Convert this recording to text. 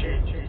change.